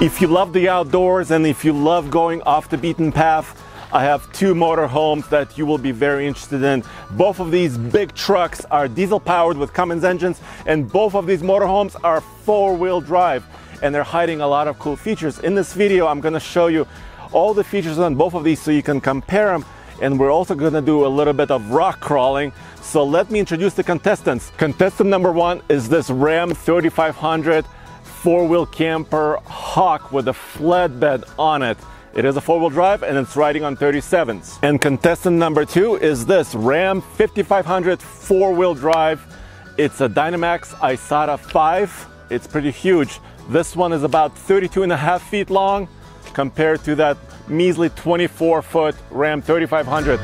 If you love the outdoors and if you love going off the beaten path, I have two motorhomes that you will be very interested in. Both of these big trucks are diesel powered with Cummins engines and both of these motorhomes are four wheel drive and they're hiding a lot of cool features. In this video, I'm gonna show you all the features on both of these so you can compare them and we're also gonna do a little bit of rock crawling. So let me introduce the contestants. Contestant number one is this Ram 3500 four-wheel camper Hawk with a flatbed on it. It is a four-wheel drive and it's riding on 37s. And contestant number two is this Ram 5500 four-wheel drive. It's a Dynamax Isata 5. It's pretty huge. This one is about 32 and a half feet long compared to that measly 24 foot Ram 3500.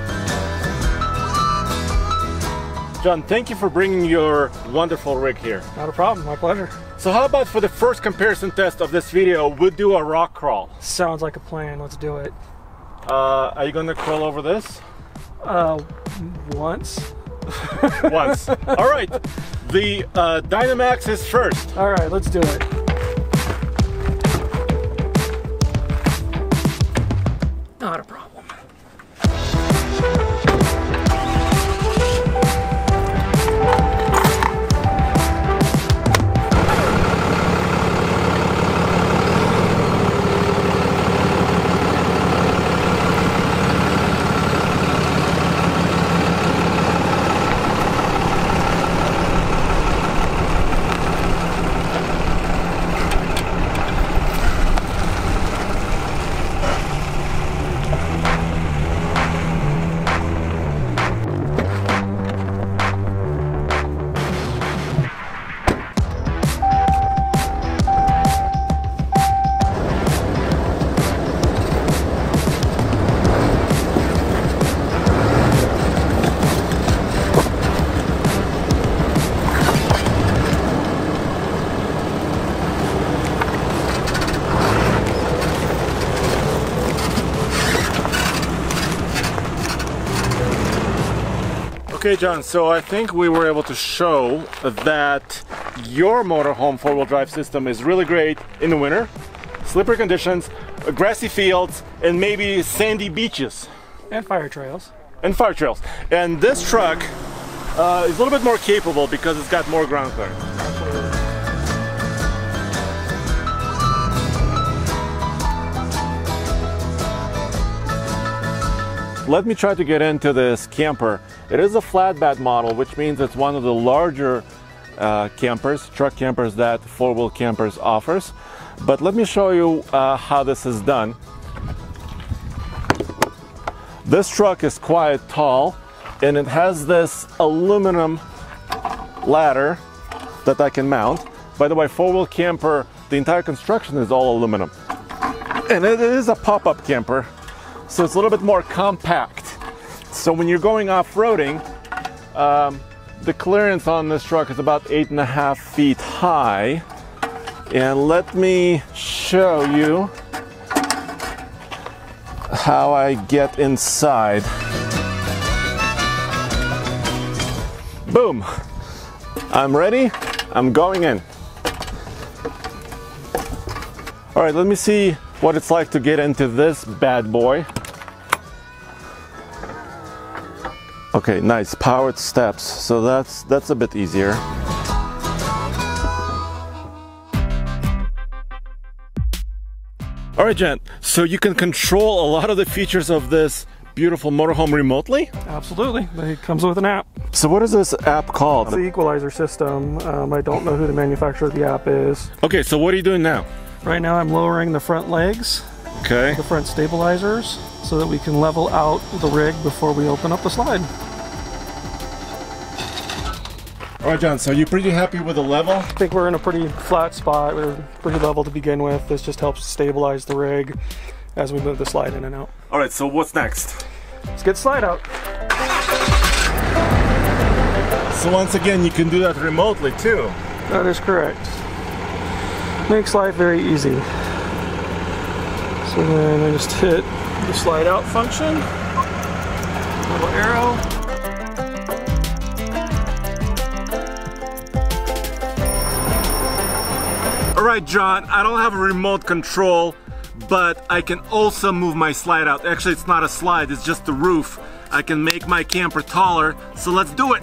John, thank you for bringing your wonderful rig here. Not a problem, my pleasure. So how about for the first comparison test of this video, we'll do a rock crawl. Sounds like a plan, let's do it. Uh, are you gonna crawl over this? Uh, once. Once. All right, the uh, Dynamax is first. All right, let's do it. Okay, John, so I think we were able to show that your motorhome four-wheel drive system is really great in the winter, slippery conditions, grassy fields, and maybe sandy beaches. And fire trails. And fire trails. And this truck uh, is a little bit more capable because it's got more ground clearance. Let me try to get into this camper. It is a flatbed model, which means it's one of the larger uh, campers, truck campers that Four Wheel Campers offers. But let me show you uh, how this is done. This truck is quite tall and it has this aluminum ladder that I can mount. By the way, Four Wheel Camper, the entire construction is all aluminum. And it is a pop-up camper, so it's a little bit more compact. So when you're going off-roading, um, the clearance on this truck is about eight and a half feet high. And let me show you how I get inside. Boom. I'm ready. I'm going in. All right, let me see what it's like to get into this bad boy. Okay, nice powered steps. So that's that's a bit easier. All right, Jen. So you can control a lot of the features of this beautiful motorhome remotely. Absolutely. It comes with an app. So what is this app called? It's the equalizer system. Um, I don't know who the manufacturer of the app is. Okay, so what are you doing now? Right now I'm lowering the front legs, Okay. the front stabilizers, so that we can level out the rig before we open up the slide. All right, John. So you're pretty happy with the level? I think we're in a pretty flat spot. We're pretty level to begin with. This just helps stabilize the rig as we move the slide in and out. All right. So what's next? Let's get slide out. So once again, you can do that remotely too. That is correct. Makes life very easy. So then I just hit the slide out function, little arrow. Right, John, I don't have a remote control, but I can also move my slide out. Actually, it's not a slide, it's just the roof. I can make my camper taller, so let's do it.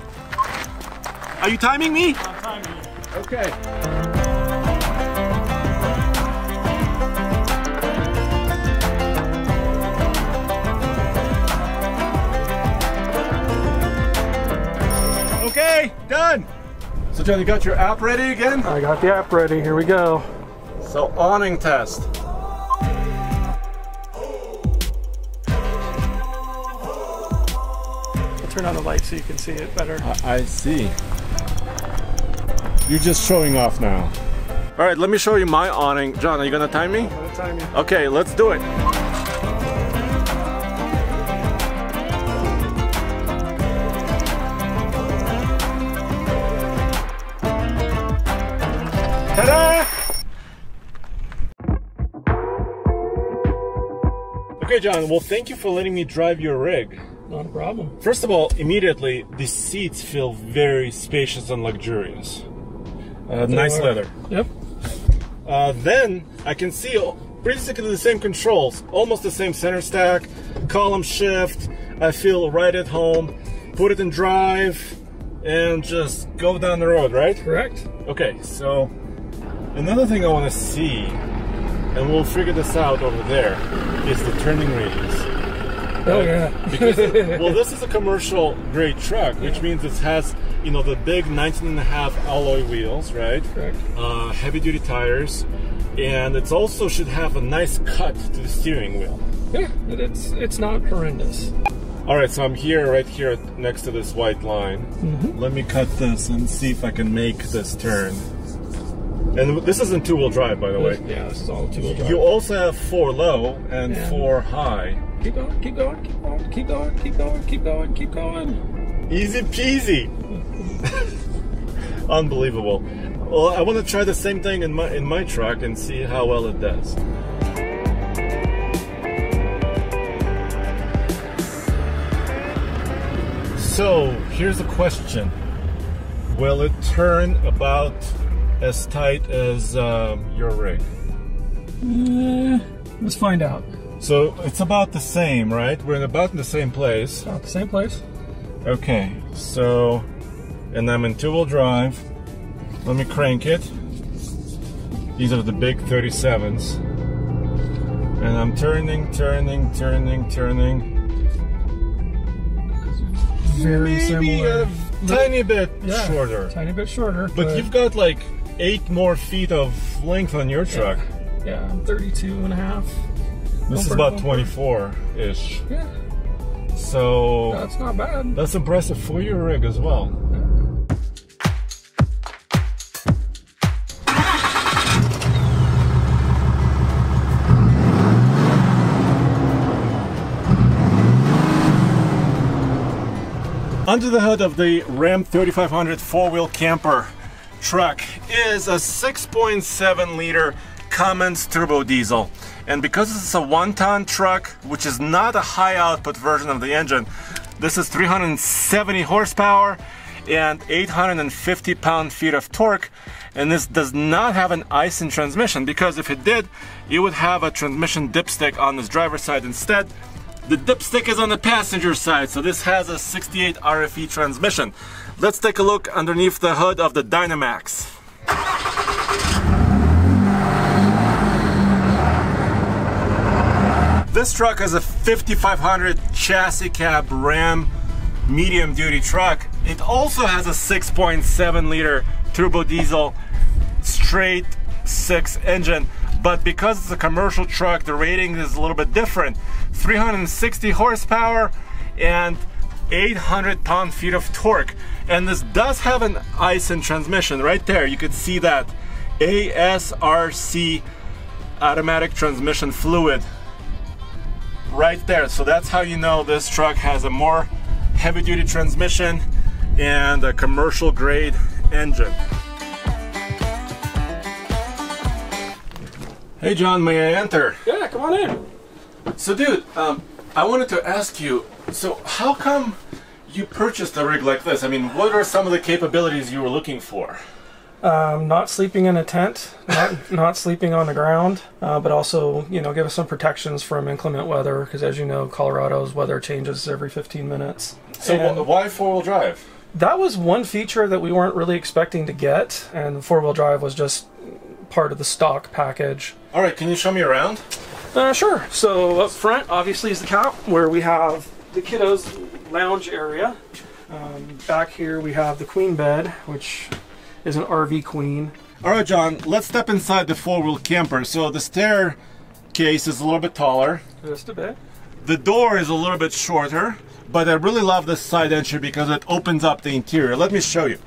Are you timing me? I'm timing you. Okay. So John, you got your app ready again? I got the app ready. Here we go. So awning test. I'll turn on the light so you can see it better. I, I see. You're just showing off now. All right, let me show you my awning. John, are you gonna time me? I'm gonna time you. Okay, let's do it. Okay, John, well, thank you for letting me drive your rig. Not a problem. First of all, immediately, the seats feel very spacious and luxurious. Uh, nice are. leather. Yep. Uh, then I can see basically the same controls, almost the same center stack, column shift. I feel right at home. Put it in drive and just go down the road, right? Correct. Okay, so another thing I want to see, and we'll figure this out over there, is the turning radius. Oh yeah. Because, well, this is a commercial grade truck, which means it has, you know, the big 19 and a half alloy wheels, right? Correct. Uh, heavy duty tires, and it also should have a nice cut to the steering wheel. Yeah, but it's it's not horrendous. All right, so I'm here, right here, next to this white line. Let me cut this and see if I can make this turn. And this isn't two-wheel drive, by the way. Yeah, this is all two-wheel drive. You also have four low and Yeah. four high. keep going, keep going, keep going, keep going, keep going, keep going, keep going. Easy peasy. Unbelievable. Well, I want to try the same thing in my in my truck and see how well it does. So here's a question: Will it turn about as tight as um, your rig? Uh, let's find out. So it's about the same, right? We're in about in the same place. Not the same place. Okay, so, and I'm in two-wheel drive. Let me crank it. These are the big 37s. And I'm turning, turning, turning, turning. Very Maybe similar. a tiny bit Yeah, shorter. Tiny bit shorter. But you've got like eight more feet of length on your truck. yeah, I'm 32 and a half. This is about 24-ish. Yeah, So that's not bad. that's impressive for your rig as well. Under the hood of the Ram 3500 four-wheel camper truck is a 6.7 liter Cummins turbo diesel. And because this is a one-ton truck, which is not a high output version of the engine, this is 370 horsepower and 850 pound-feet of torque. And this does not have an Aisin transmission because if it did, you would have a transmission dipstick on this driver's side instead. The dipstick is on the passenger side, so this has a 68 RFE transmission. Let's take a look underneath the hood of the Dynamax. This truck is a 5500 chassis cab Ram medium duty truck. It also has a 6.7 liter turbo diesel straight six engine but because it's a commercial truck the rating is a little bit different. 360 horsepower and 800 pound feet of torque. And this does have an Aisin transmission right there. You could see that ASRC automatic transmission fluid right there. So that's how you know this truck has a more heavy duty transmission and a commercial grade engine Hey John, may I enter? Yeah, come on in. So dude, um, I wanted to ask you, so how come you purchased a rig like this? I mean, what are some of the capabilities you were looking for? Um, not sleeping in a tent, not not sleeping on the ground, uh, but also you know give us some protections from inclement weather because as you know Colorado's weather changes every 15 minutes. So And- wh- why four wheel drive? That was one feature that we weren't really expecting to get, and four wheel drive was just part of the stock package. All right, can you show me around? Uh, sure. So up front, obviously, is the cap where we have the kiddos' lounge area. Um, back here, we have the queen bed, which is an RV queen. All right, John, let's step inside the four wheel camper. So the staircase is a little bit taller. Just a bit. The door is a little bit shorter, but I really love this side entry because it opens up the interior. Let me show you.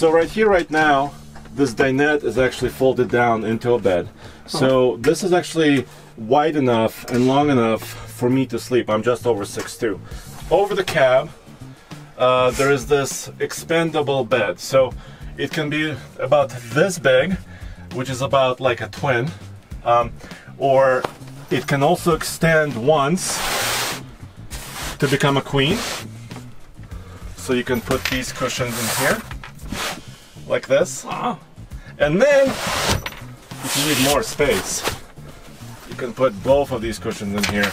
So right here, right now, this dinette is actually folded down into a bed. So this is actually wide enough and long enough for me to sleep. I'm just over 6'2". Over the cab, uh, there is this expandable bed. So it can be about this big, which is about like a twin, um, or it can also extend once to become a queen. So you can put these cushions in here, like this. Wow. And then, if you need more space, you can put both of these cushions in here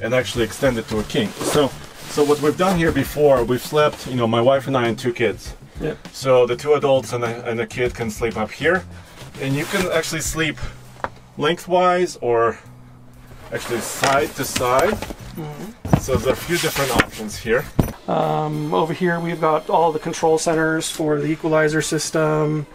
and actually extend it to a king. So, so what we've done here before, we've slept, you know, my wife and I and two kids. Yep. So the two adults and a, and a kid can sleep up here, and you can actually sleep lengthwise or actually side to side. Mm-hmm. So there's a few different options here. Um, over here, we've got all the control centers for the equalizer system,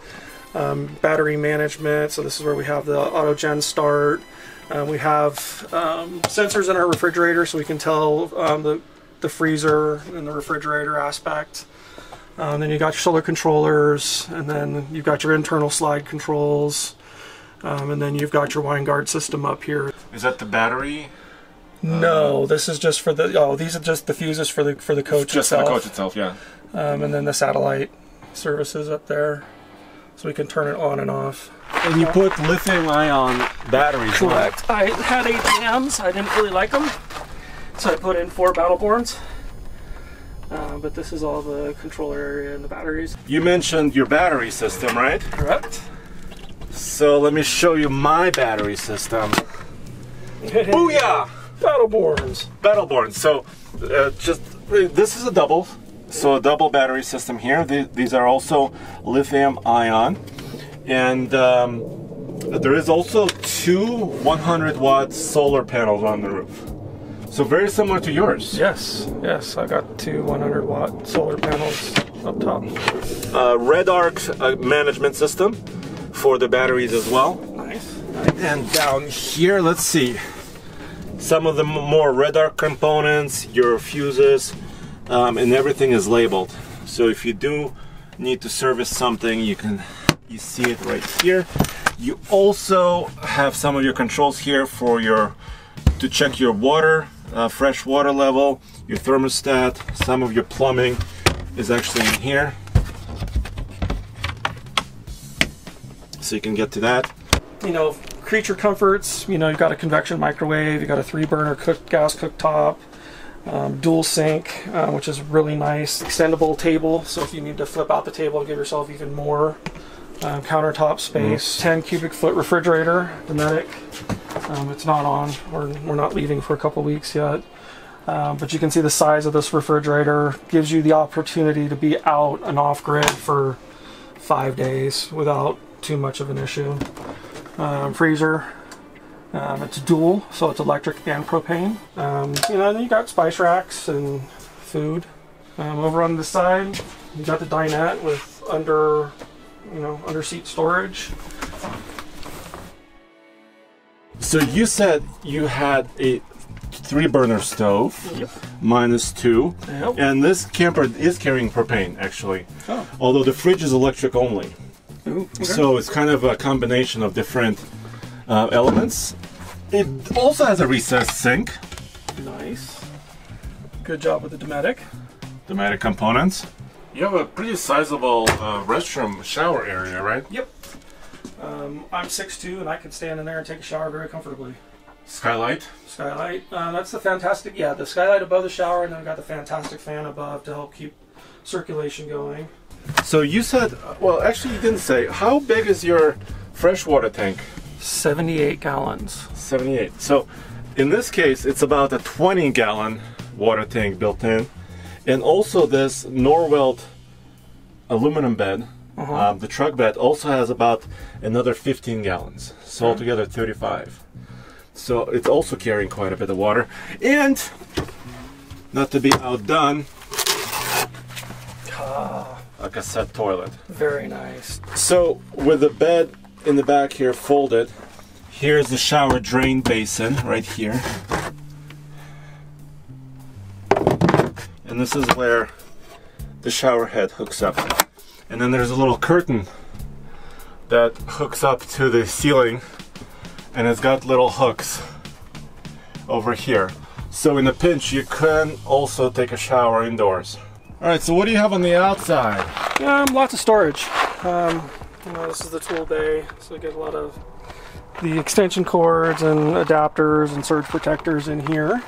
um, battery management. So this is where we have the auto gen start. Uh, we have um, sensors in our refrigerator, so we can tell um, the the freezer and the refrigerator aspect. Um, then you got your solar controllers, and then you've got your internal slide controls, um, and then you've got your Winegard system up here. Is that the battery? No, this is just for the oh, these are just the fuses for the for the coach Just for itself. the coach itself, yeah. um, and then the satellite services up there, so we can turn it on and off. And you put lithium ion batteries. on. I had AGMs. I didn't really like them, so I put in four Battleborns. Uh, but this is all the controller area and the batteries. You mentioned your battery system, right? Correct. So let me show you my battery system. Booyah! Battleborns. Battleborn. So uh, just this is a double. So a double battery system here. The- These are also lithium ion, and um, there is also two 100 watt solar panels on the roof. So very similar to yours. Yes, yes. I got two 100 watt solar panels up top. Uh, REDARC uh, management system for the batteries as well. Nice. And down here, let's see. Some of the more radar components, your fuses, um, and everything is labeled. So if you do need to service something, you can you see it right here. You also have some of your controls here for your to check your water, uh, fresh water level, your thermostat. Some of your plumbing is actually in here. So you can get to that. you know, creature comforts. You know, you've got a convection microwave, you've got a three burner cook gas cooktop, um, dual sink, uh, which is really nice. Extendable table, so if you need to flip out the table and give yourself even more um, countertop space. 10 cubic foot refrigerator, Dometic. Um, it's not on, we're, we're not leaving for a couple weeks yet. Um, but you can see the size of this refrigerator gives you the opportunity to be out and off grid for five days without too much of an issue um, freezer. Um, it's dual, so it's electric and propane. Um, you know, then you got spice racks and food. Um, over on the side, you got the dinette with under, you know, under seat storage. So you said you had a three burner stove Yep. minus two, Yep. and this camper is carrying propane actually, Oh. although the fridge is electric only. Ooh, okay. So it's kind of a combination of different uh, elements. It also has a recessed sink, nice. Good job with the Dometic. thematic components. You have a pretty sizable uh, restroom shower area, right? Yep. Um, I'm 6'2 and I can stand in there and take a shower very comfortably. Skylight. Skylight. Uh, that's the fantastic. Yeah, the skylight above the shower, and then we got the fantastic fan above to help keep circulation going. So you said, well, actually you didn't say. How big is your freshwater tank? 78 gallons. 78. So in this case, it's about a 20 gallon water tank built in. And also this Norweld aluminum bed, Uh-huh. um, the truck bed also has about another 15 gallons. So altogether 35. So it's also carrying quite a bit of water. And not to be outdone, Ah. a cassette toilet. Very nice. So with the bed in the back here folded, here's the shower drain basin right here. And this is where the shower head hooks up. And then there's a little curtain that hooks up to the ceiling and it's got little hooks over here. So in a pinch you can also take a shower indoors. Alright, so what do you have on the outside? Um, lots of storage. Um, you know, this is the tool bay, so we get a lot of the extension cords and adapters and surge protectors in here.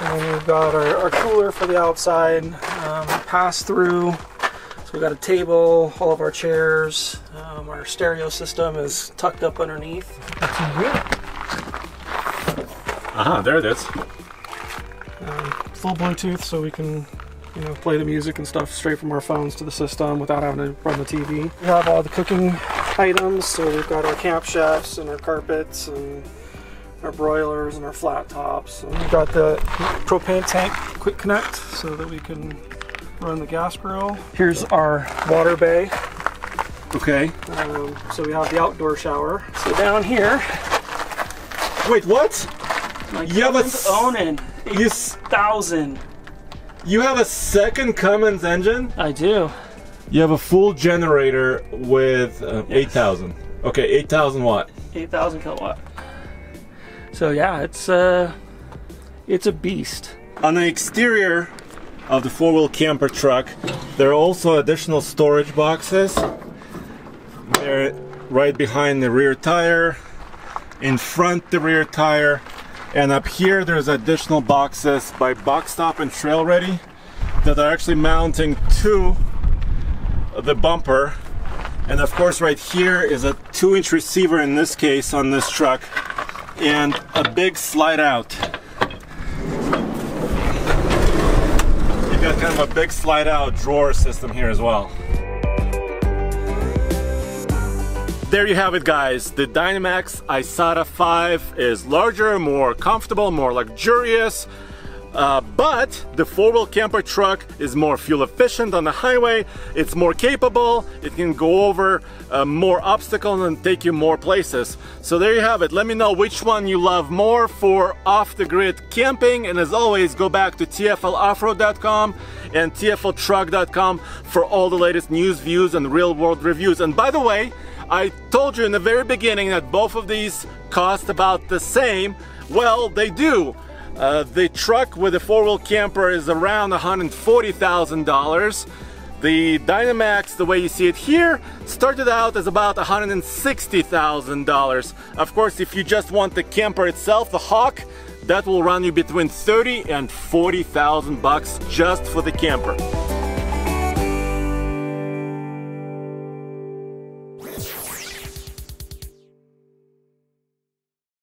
And then we've got our, our cooler for the outside, um, pass through. So we've got a table, all of our chairs, um, our stereo system is tucked up underneath. That's in here. Aha, there it is. Full Bluetooth, so we can you know, play the music and stuff straight from our phones to the system without having to run the TV. We have all the cooking items, so we've got our camp chefs and our carpets and our broilers and our flat tops. And we've got the propane tank quick connect so that we can run the gas grill. Here's our water bay. Okay. Um, so we have the outdoor shower. So down here, Wait, what? my You have a Cummins s- Onan You s- 8000. you have a second Cummins engine? I do. You have a full generator with uh, Yes. 8,000. Okay, 8,000 watt. 8,000 kilowatt. So yeah, it's uh, it's a beast. On the exterior of the four-wheel camper truck, there are also additional storage boxes. They're right behind the rear tire, in front the rear tire, and up here there's additional boxes by Box Stop and Trail Ready that are actually mounting to the bumper. And of course right here is a two inch receiver in this case on this truck and a big slide out. You've got kind of a big slide out drawer system here as well. There you have it guys. The Dynamax Isata 5 is larger, more comfortable, more luxurious. Uh, but the four-wheel camper truck is more fuel efficient on the highway. It's more capable. It can go over uh, more obstacles and take you more places. So there you have it. Let me know which one you love more for off-the-grid camping. And as always, go back to tfloffroad.com and tfltruck.com for all the latest news, views, and real-world reviews. And by the way, I told you in the very beginning that both of these cost about the same. Well, they do. Uh, the truck with the four-wheel camper is around $140,000. The Dynamax, the way you see it here, started out as about $160,000. Of course, if you just want the camper itself, the Hawk, that will run you between 30 and 40,000 bucks just for the camper.